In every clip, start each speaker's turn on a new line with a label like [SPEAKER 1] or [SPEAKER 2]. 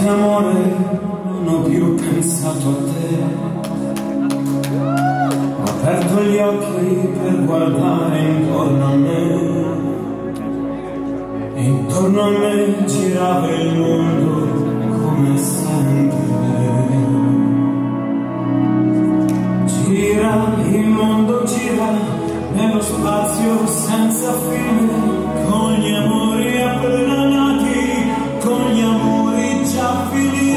[SPEAKER 1] notte amore non ho più pensato a te. Ho aperto gli occhi per guardare intorno a me. E intorno a me girava il mondo come sempre. Gira il mondo gira nello spazio senza fine con gli amori amori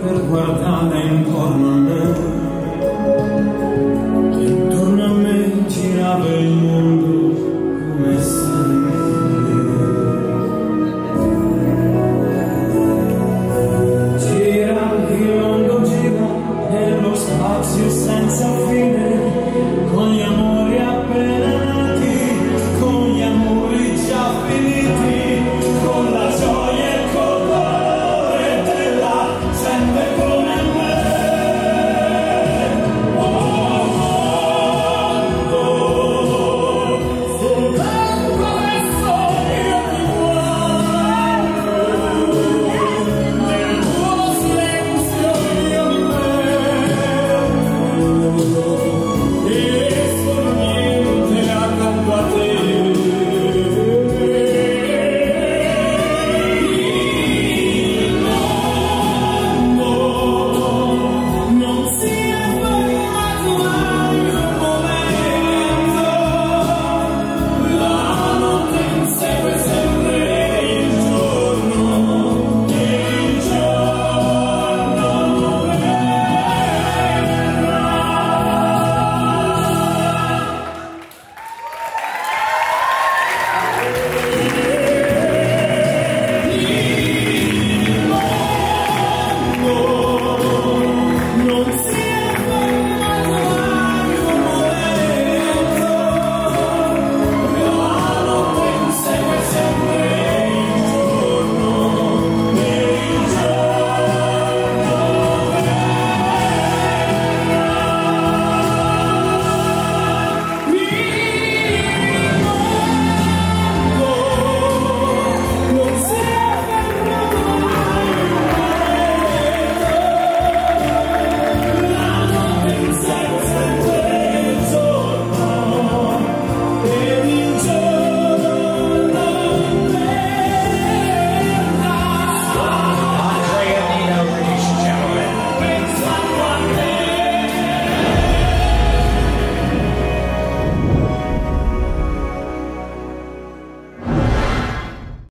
[SPEAKER 1] per guardare